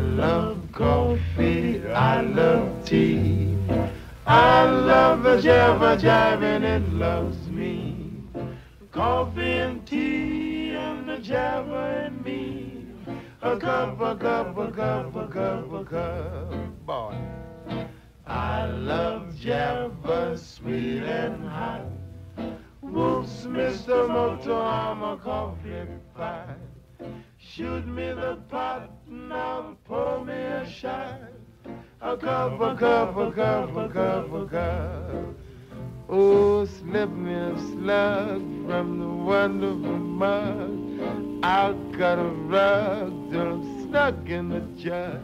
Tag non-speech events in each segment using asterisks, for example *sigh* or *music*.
love coffee, I love tea. I love the Java jive and it loves me. Coffee and tea and the Java and me. A cup, a cup, a cup, a cup, a cup. Boy. I love Java, sweet and hot. Whoops, Mr. Moto, I'm a coffee pot. Shoot me the pot, now pour me a shot. A cup, a cup, a cup, a cup, a cup. Oh, slip me a slug from the wonderful mug. I've got a rug till I'm stuck in the jug.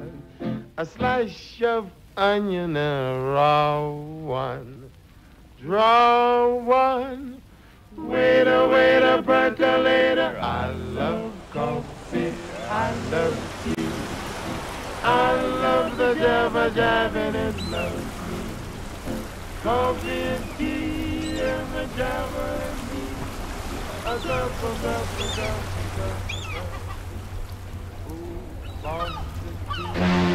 A slice of onion and a raw one. Draw one. Waiter, waiter, percolator. I love coffee. I love you. I love the java jiving in love. Coffee and tea and the java and me. I love, love, love, love, love. love. Ooh,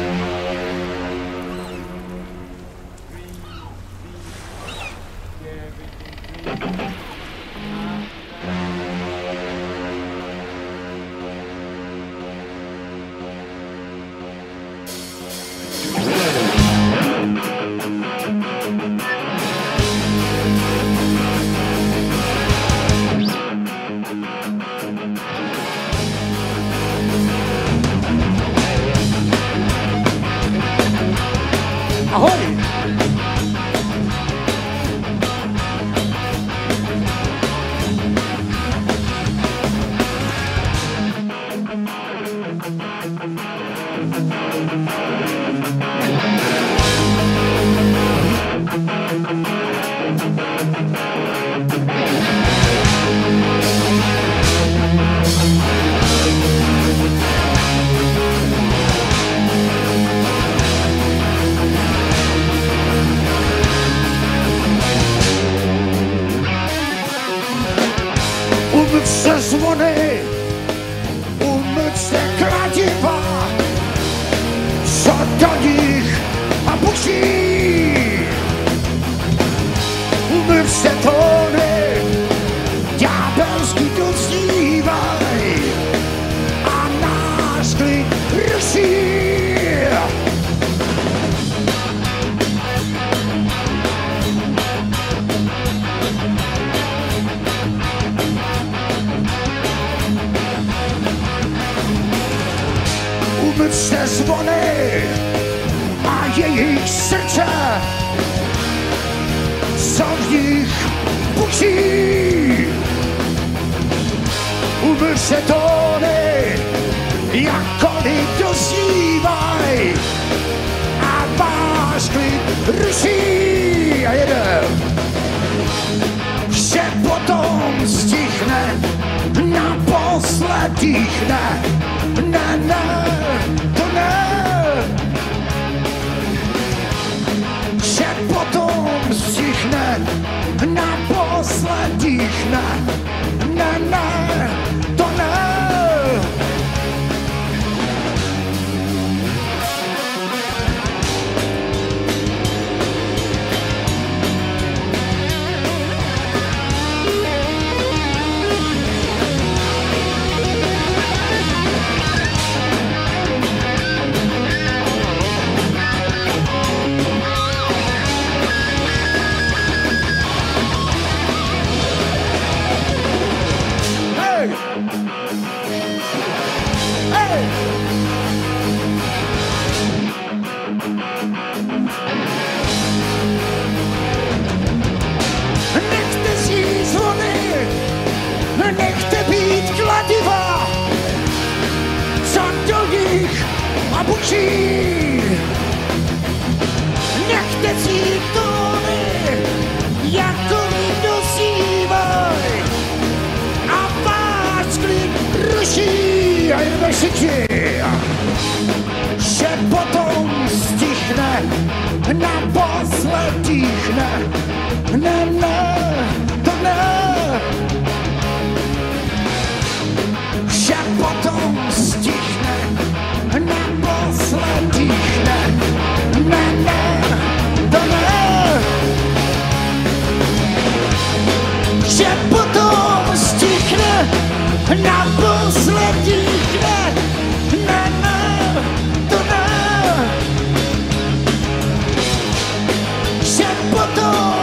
foto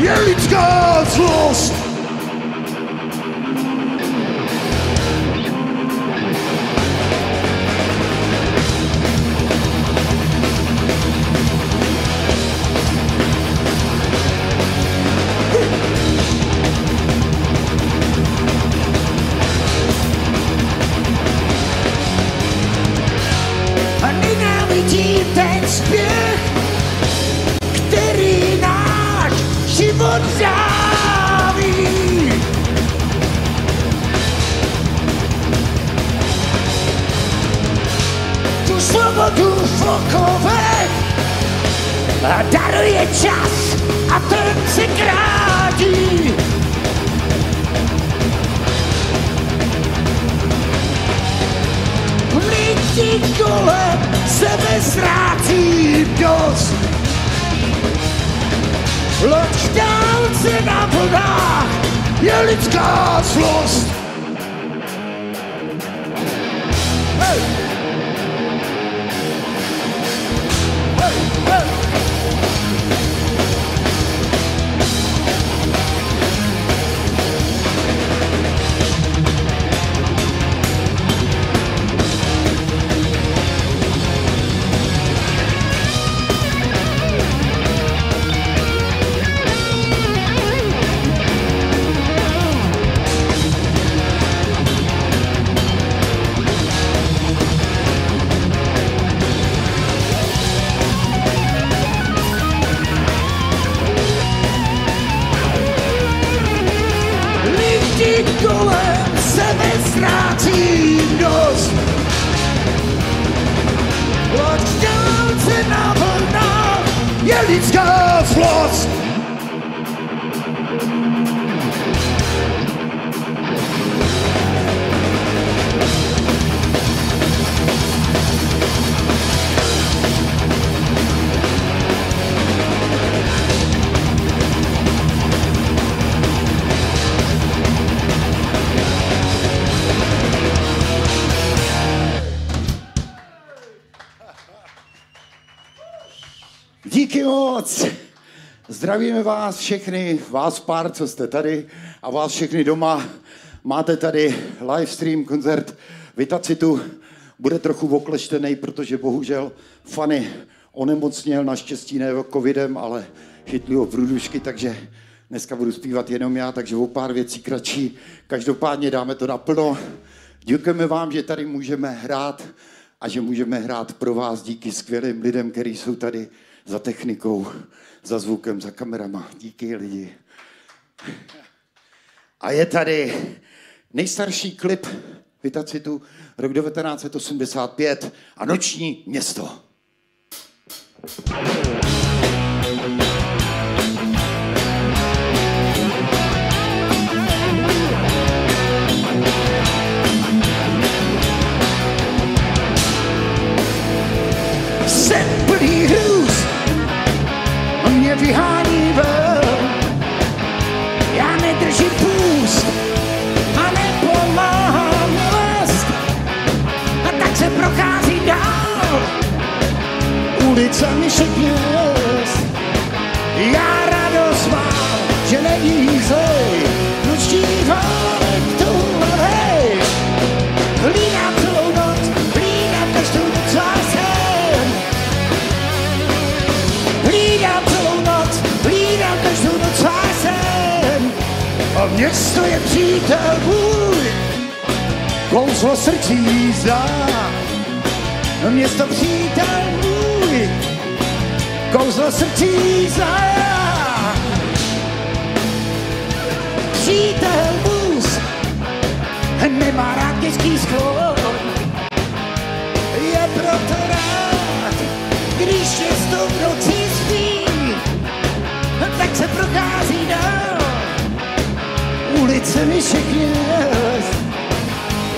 Jetzt gods lost. Zdravíme vás všechny, vás pár, co jste tady a vás všechny doma. Máte tady livestream, koncert Vitacitu. Bude trochu okleštený, protože bohužel Fanny onemocněl, naštěstí ne covidem, ale chytli ho průdušky, takže dneska budu zpívat jenom já, takže o pár věcí kratší. Každopádně dáme to naplno. Děkujeme vám, že tady můžeme hrát a že můžeme hrát pro vás díky skvělým lidem, kteří jsou tady za technikou, za zvukem, za kamerama. Díky lidi. A je tady nejstarší klip Vitacitu, rok 1985 a noční město. Jsem vyhání ven. Já nedržím půst a nepomáhám lézt. A tak se prochází dál ulicami všech měst. Já radost mám, že není zlej, A město je přítel můj, kouzlo srdcí zdá. Město přítel můj, kouzlo srdcí zdá. Přítel mus, nemá rád těžký sklon. Je proto rád, když město v noci spí, tak se prochází dál ulicemi všechny les.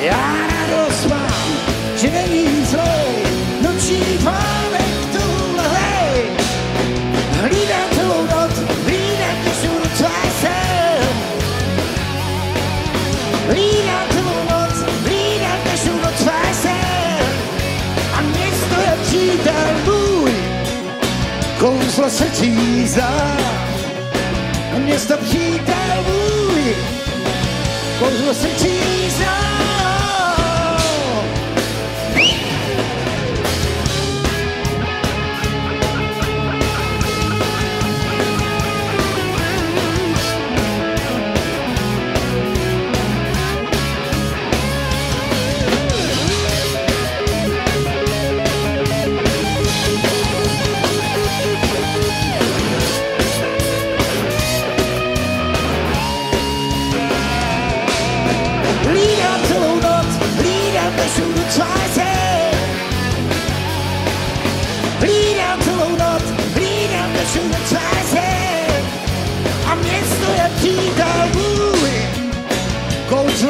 Já radost mám, že není zlej, noční pánek tu lehej. Hlídám celou noc, hlídám dušu docela jsem. Hlídám celou noc, hlídám dušu docela jsem. A město je přítel můj, kouzlo se čízdá. Město přítel kouzlo srdcí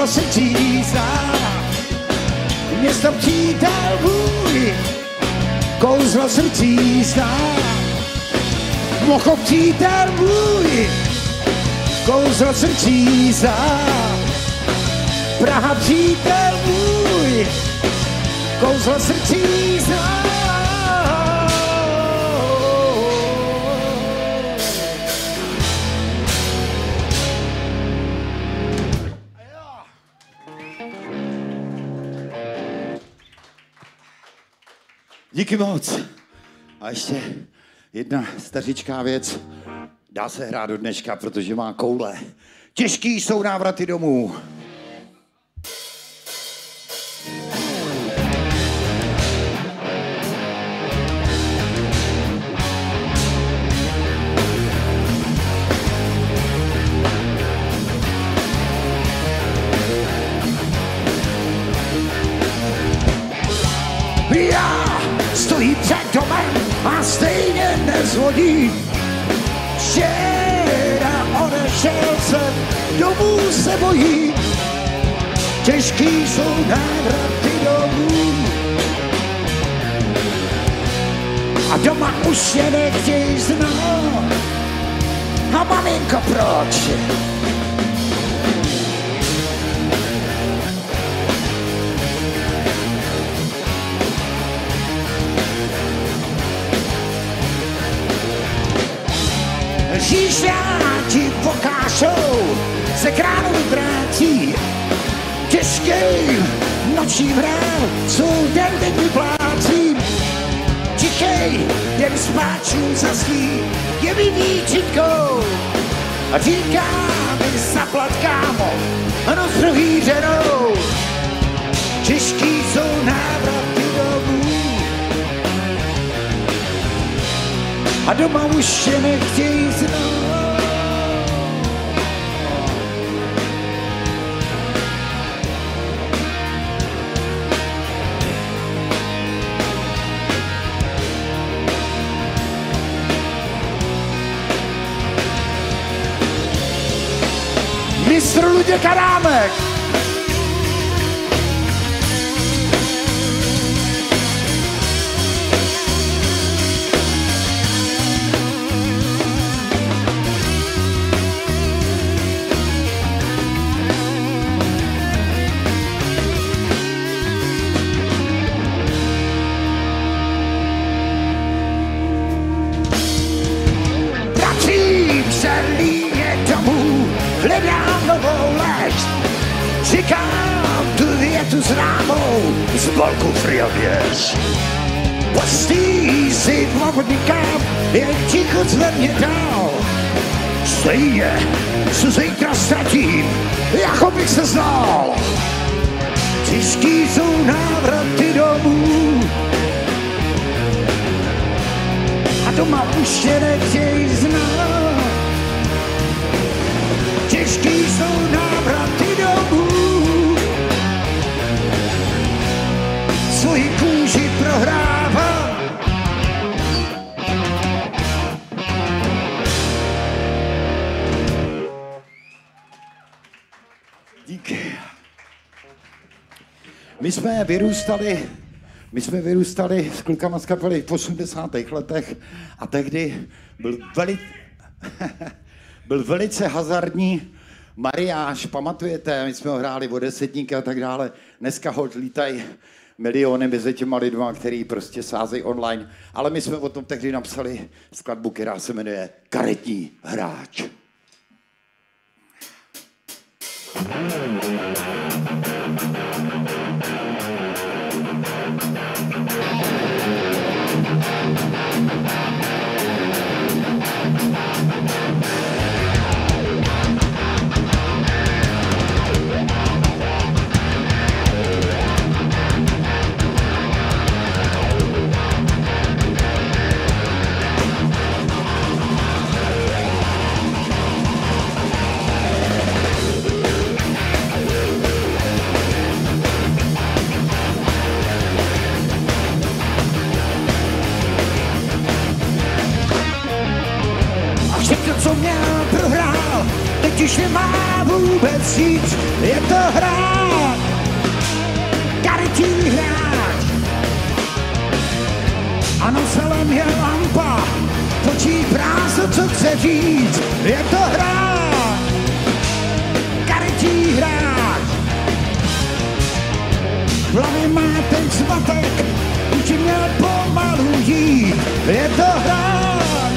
kouzlo se zná. Město přítel můj, kouzlo srdcí zná. Mocho přítel můj, kouzlo srdcí zná. Praha přítel můj, kouzlo srdcí zná. Díky moc. A ještě jedna stařičká věc. Dá se hrát do dneška, protože má koule. Těžký jsou návraty domů. Nezvodím. Včera odešel jsem, domů se bojím. Těžký jsou návraty domů. A doma už je nechtějí znát. A maminko, proč? Žížáti pokážou se královy vrátí. Těžký noční vrál, jsou den teď vyplácí. Tichej, jen spáčů zaspí, je mi výčitkou. A říká mi zaplat kámo, noc prohýřenou. Těžký jsou návraty a doma už je nechtějí znát. Mistr Luděk Adámek. Balku friověř. Pustý si podnikám, jen ticho zvedně dál. Stejně, co zítra ztratím, jako bych se znal. Těžký jsou návraty domů, a doma už je nechtějí znát. Těžký jsou návraty domů, svoji kůži prohrává. Díky. My jsme vyrůstali, my jsme vyrůstali s klukama z kapely v 80. letech a tehdy byl, veli, *laughs* byl velice hazardní mariáš, pamatujete, my jsme ho hráli o desetníky a tak dále. Dneska ho lítají miliony mezi těma lidma, který prostě sázejí online. Ale my jsme o tom tehdy napsali skladbu, která se jmenuje Karetní hráč. A už nemá vůbec nic, je to hra, karetní hráč. Ano, celém je lampa, točí prázdno, co chce říct, je to hra, karetní hráč. V hlavě má ten svatek, už měl pomalu jít, je to hráč,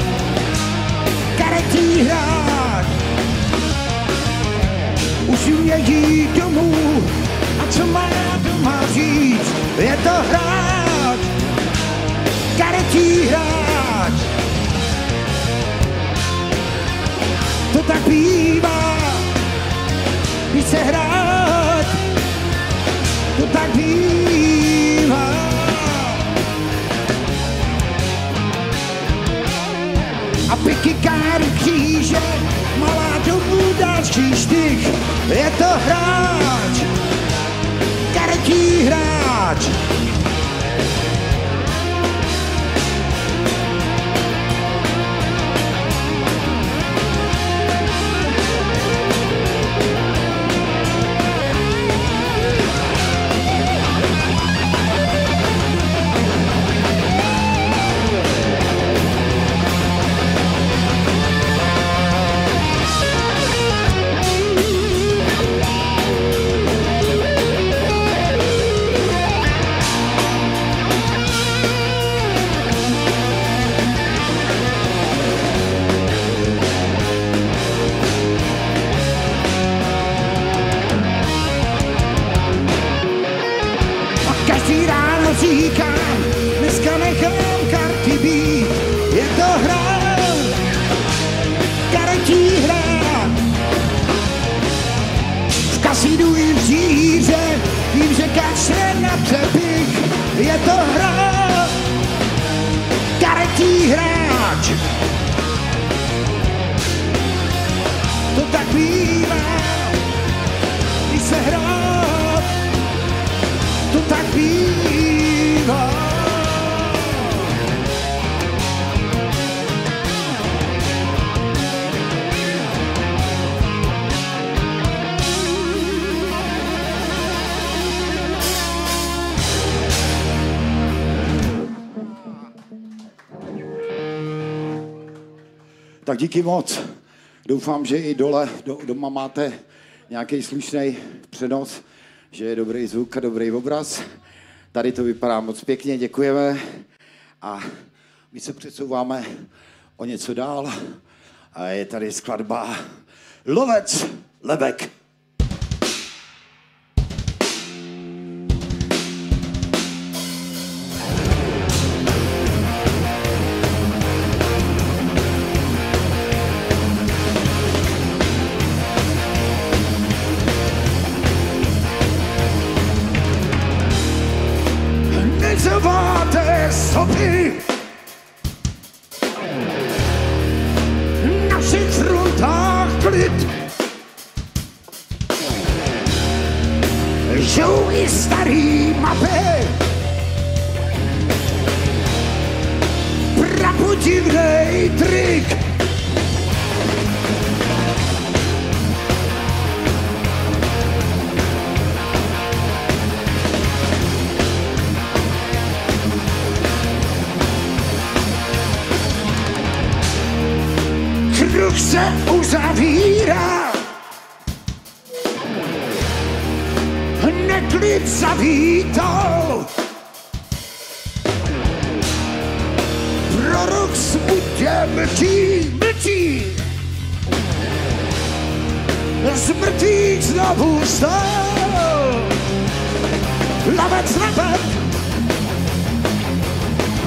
karetní hráč. Mě jít domů, a co má doma říct, je to hráč, karetní hráč. To tak bývá, když se hrát, to tak bývá. A piky káry kříže, malá domů další štych, je to hráč, karetní hráč. Díky moc. Doufám, že i dole do, doma máte nějaký slušný přenos, že je dobrý zvuk a dobrý obraz. Tady to vypadá moc pěkně, děkujeme. A my se přesouváme o něco dál. A je tady skladba Lovec Lebek.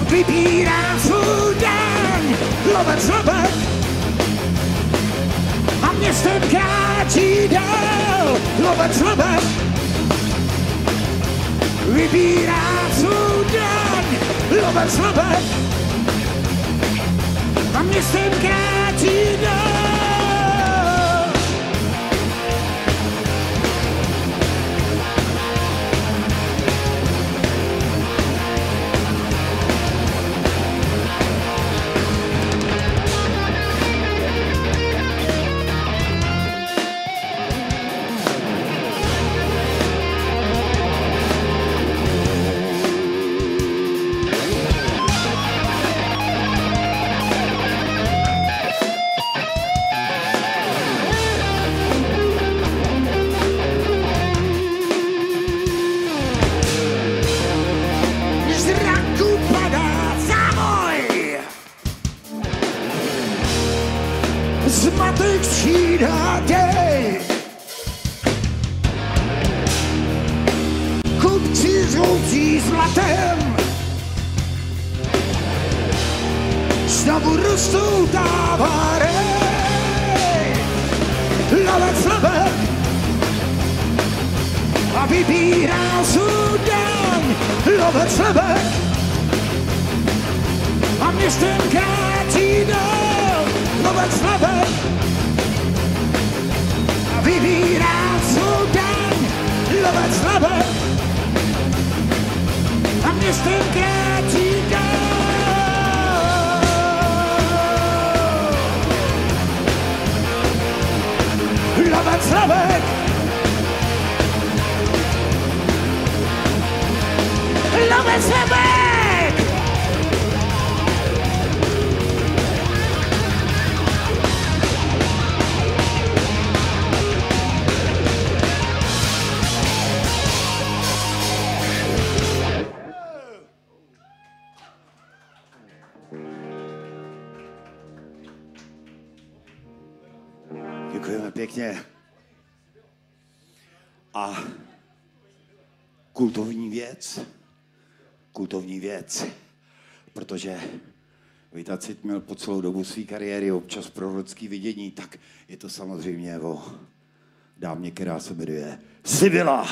Vybírá svůj den. Lovec, lovec, a městem kráčí dál. Lovec, vybírá svůj den. Lovec, lovec, a městem kráčí dál. Lovec, lovec, a vybírá svůj den. Lovec, lovec, a městem kráčí dál. Lovec, lovec, a vybírá svůj den. Lovec, lovec, a městem kráčí dál. Lovec, lovec, Lovec, lovec, Děkujeme pěkně. A kultovní věc, kultovní věc, protože Vítacit měl po celou dobu své kariéry občas prorocký vidění, tak je to samozřejmě o dámě, která se jmenuje Sibila.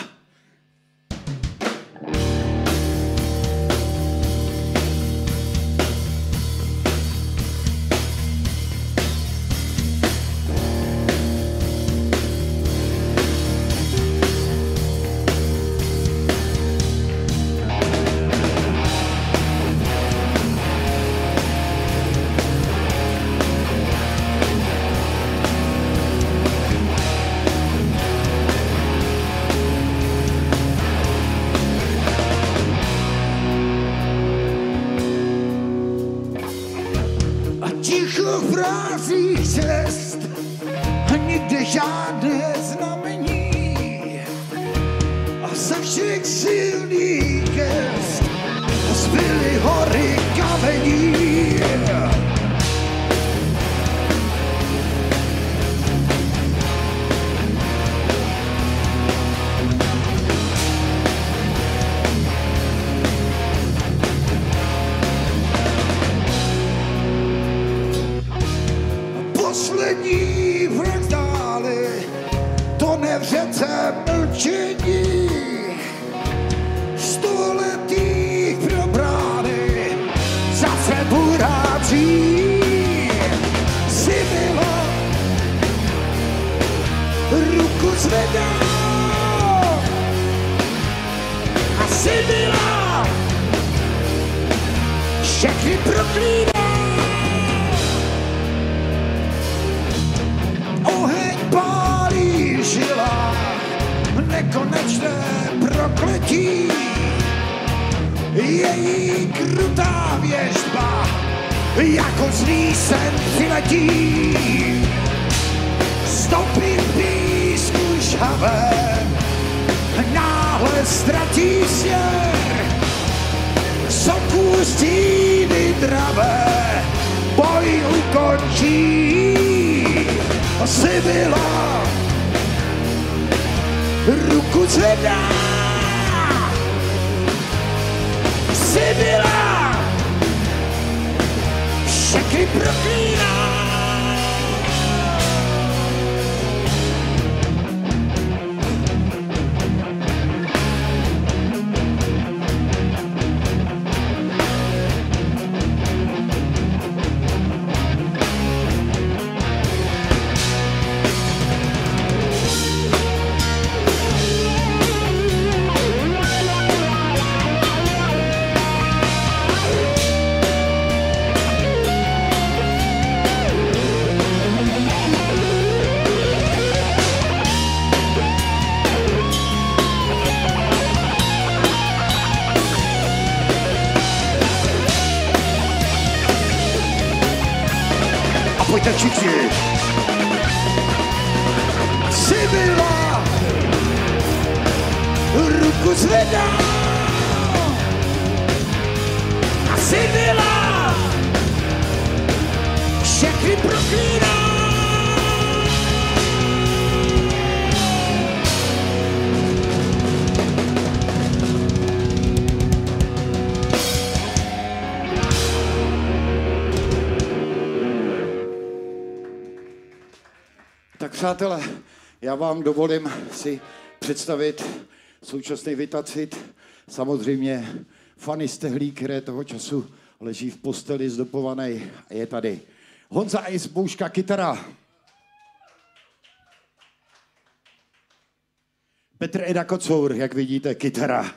Zvedá. A si byla, nekonečné prokletí. Její krutá jako zlý sen přiletí. Stopy žhavé, náhle ztratí směr. Soku stíny dravé, boj ukončí. Sibila ruku zvedá. Sibila všechny proklíná. Tak přátelé, já vám dovolím si představit současný Vitacit. Samozřejmě Fanny Stehlí, které toho času leží v posteli zdopovaný a je tady. Honza Ejs, bouška, kytara. Petr Eda Kocour, jak vidíte, kytara.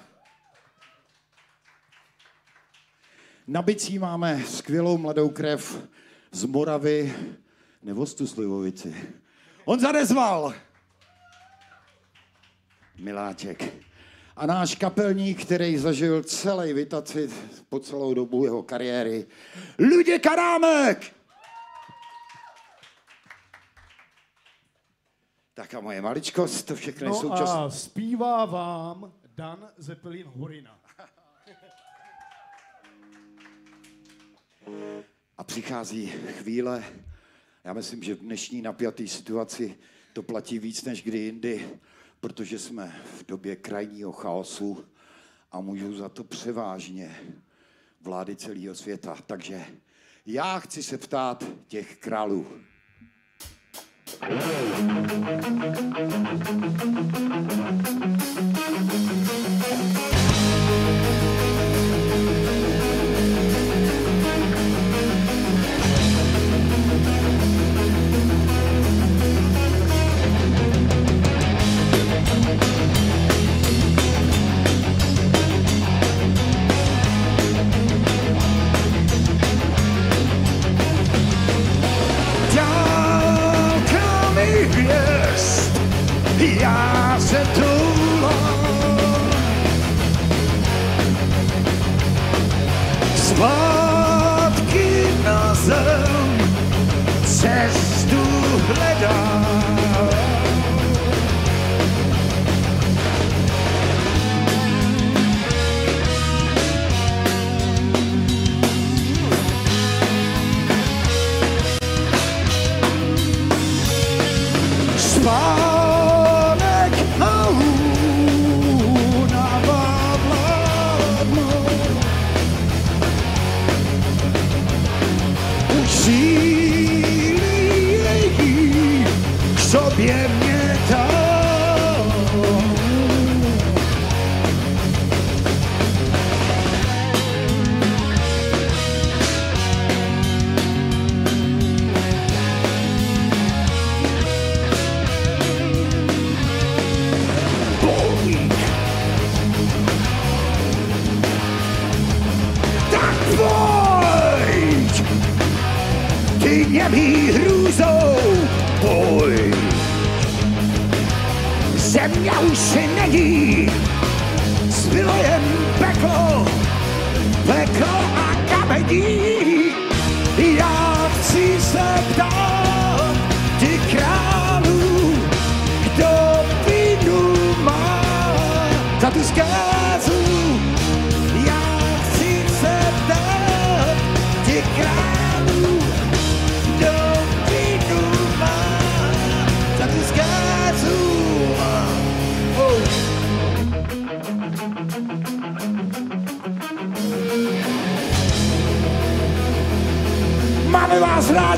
Na bicí máme skvělou mladou krev z Moravy, nebo z tu Slivovici. Honza Nezval. Miláček. A náš kapelník, který zažil celý Vitacit po celou dobu jeho kariéry, Ludě Karámek. Tak a moje maličkost, to všechno No čas. a zpívá vám Dan Zeppelin Horina. A přichází chvíle, já myslím, že v dnešní napjaté situaci to platí víc než kdy jindy, protože jsme v době krajního chaosu a můžou za to převážně vlády celého světa. Takže já chci se ptát těch králů. Dálka cestu hledám. Země už není, zbylo jen peklo, peklo a kamení. Já chci se ptát, ty králů, kdo vinu má, za tu zkázu.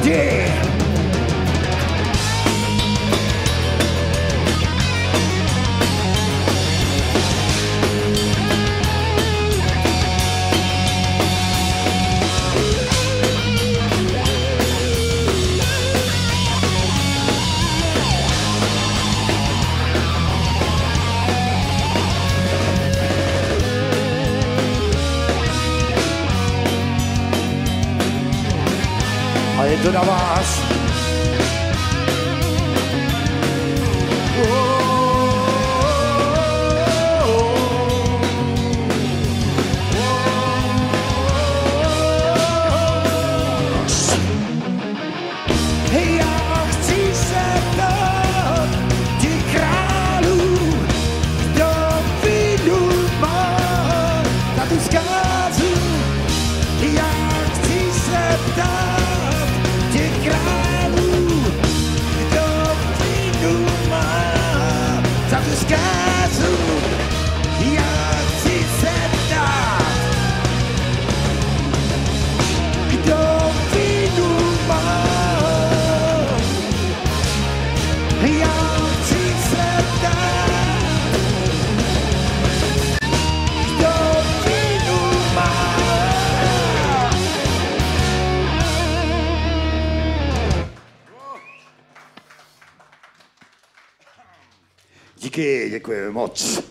Vás Dodává děkujeme moc.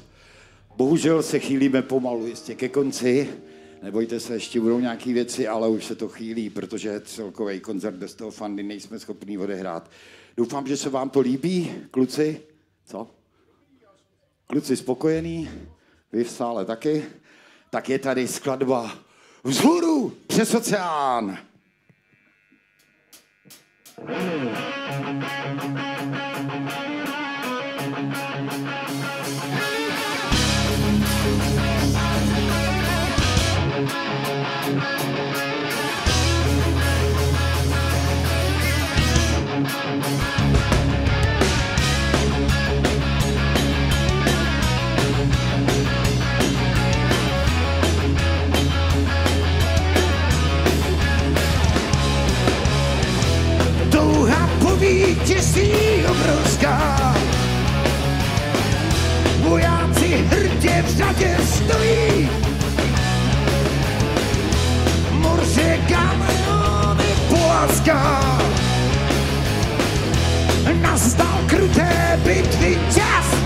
Bohužel se chýlíme pomalu jistě ke konci. Nebojte se, ještě budou nějaké věci, ale už se to chýlí, protože celkový koncert bez toho fandy nejsme schopni odehrát. Doufám, že se vám to líbí, kluci. Co? Kluci spokojený, vy v sále taky. Tak je tady skladba Vzhůru přes oceán. Touha Polska. Bujacy hrdzie w szacie stoi, mur się płaska. Nas na okrute bitwy cias.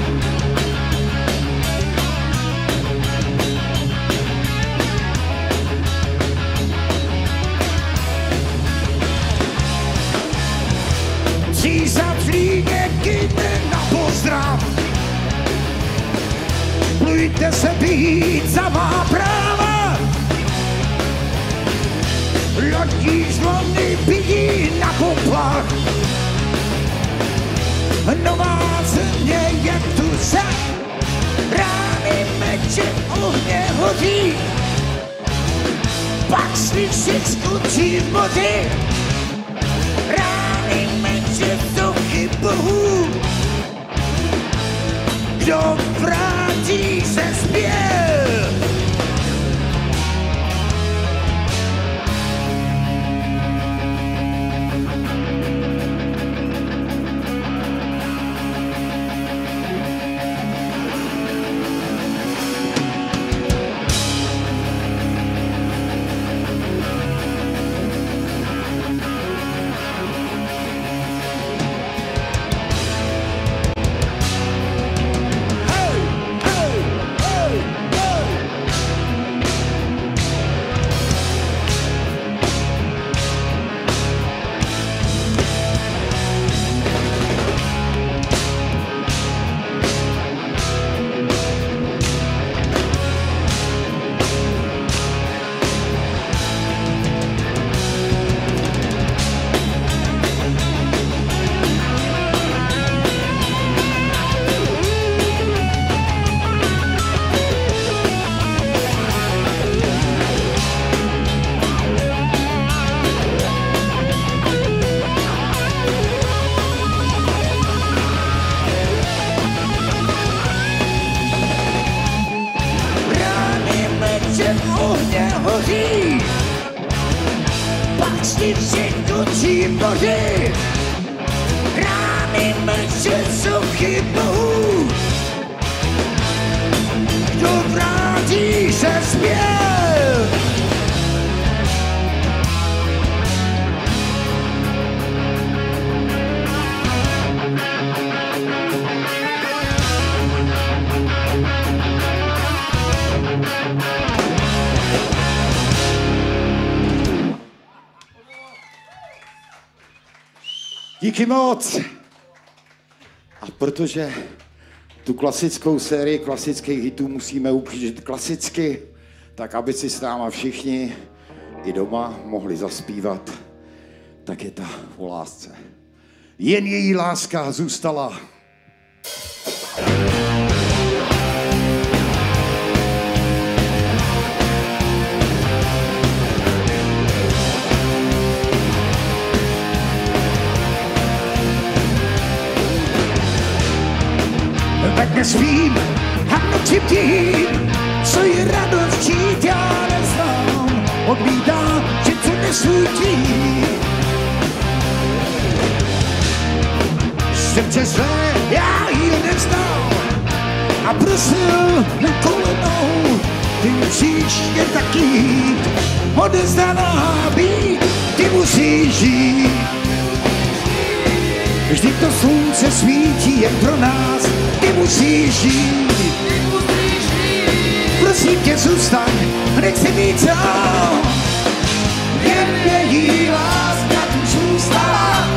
Plujte se být za má práva. Lodí zvony bíjí na poplach. Nová země je tu za. Rány meče ohně hodí. Pak slyšet skočí v moři rány meče vzduchy bohů. Kdo vrátí se zpět? Díky moc. A protože tu klasickou sérii klasických hitů musíme upřížit klasicky, tak aby si s náma všichni i doma mohli zaspívat, tak je ta o lásce. Jen její láska zůstala. tak nespím a noci bdím, co je radost žít, já neznám. Odmítám, že co nesutí. Srdce své já ji neznám a prosil na kolenou, ty musíš je taky jít, odezdaná být, ty musíš žít. Vždyť to slunce svítí jen pro nás, ty musíš žít. Prosím tě, zůstaň, nechci být sám. Jen její láska tu zůstala.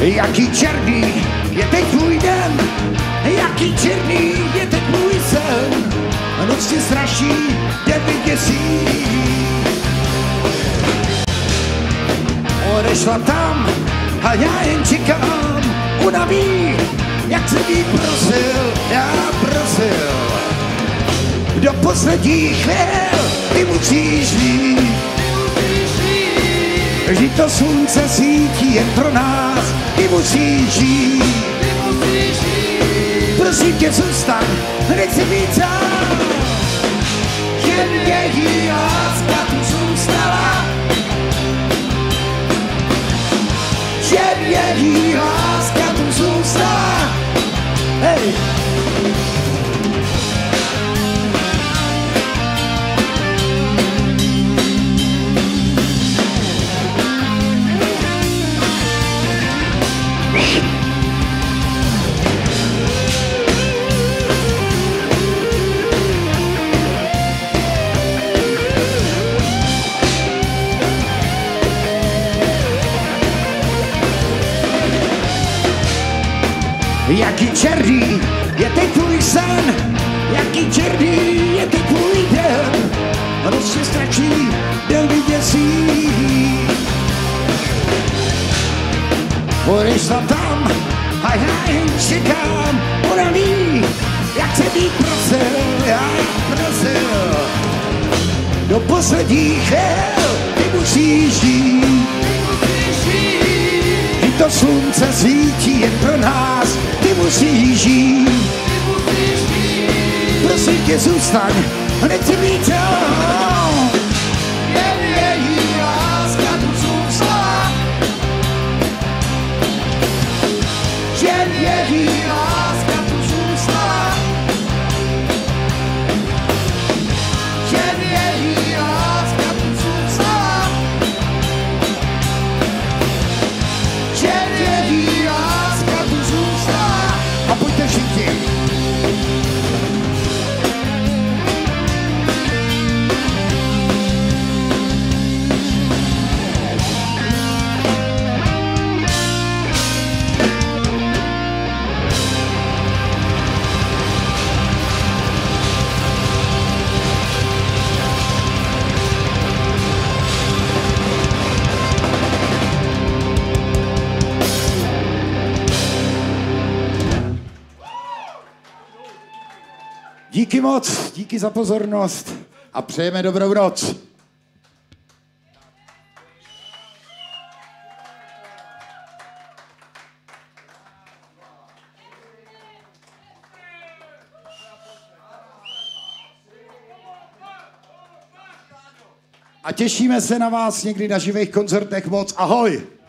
Jaký černý je teď tvůj den, jaký černý je teď můj sen. Noc tě straší, den vyděsí. odešla tam a já jen čekám, unaví, jak se jí prosil, já prosil. Do posledních chvíl ty musíš žít, Vždyť to slunce svítí jen pro nás, ty musíš žít. Prosím tě, zůstaň, nechci být sám. Jen její láska tu zůstala, jen její láska tu zůstala. Hey! Černý je teď tvůj sen, jaký černý je teď tvůj den. Se stačí, den vyděsí. Odešla tam a já jen čekám, ona ví, jak se být prosil, já prosil. Do posledních chvíl ty musíš žít. Vždyť to slunce svítí jen pro nás, ty musíš žít. Prosím tě, zůstaň, nechci být sám. moc, díky za pozornost a přejeme dobrou noc. A těšíme se na vás někdy na živých koncertech moc. Ahoj!